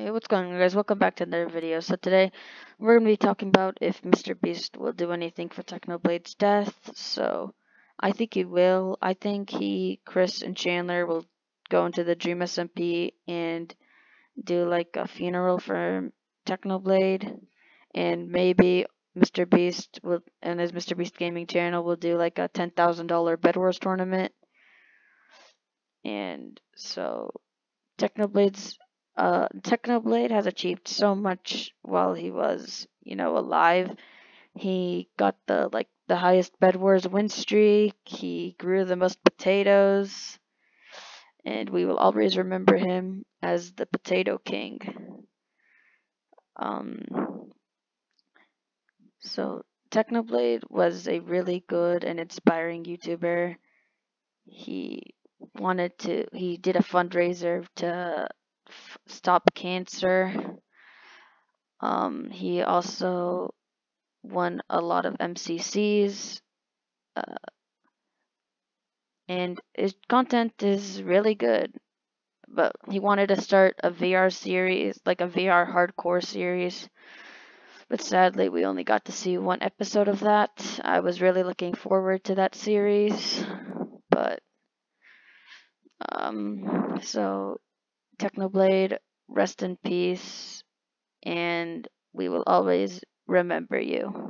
Hey, what's going on guys? Welcome back to another video. So today we're going to be talking about if Mr. Beast will do anything for Technoblade's death. So I think he will. I think he, Chris, and Chandler will go into the Dream SMP and do like a funeral for Technoblade. And maybe Mr. Beast will, and his Mr. Beast Gaming channel will do like a $10,000 Bed Wars tournament. And so Technoblade's uh, Technoblade has achieved so much while he was, you know, alive. He got the like the highest Bed Wars win streak. He grew the most potatoes, and we will always remember him as the Potato King. Um, so Technoblade was a really good and inspiring YouTuber. He wanted to. He did a fundraiser to stop cancer. Um, he also won a lot of MCCs. Uh, and his content is really good. But he wanted to start a VR series, like a VR hardcore series. But sadly, we only got to see one episode of that. I was really looking forward to that series. But, um, so Technoblade, rest in peace, and we will always remember you.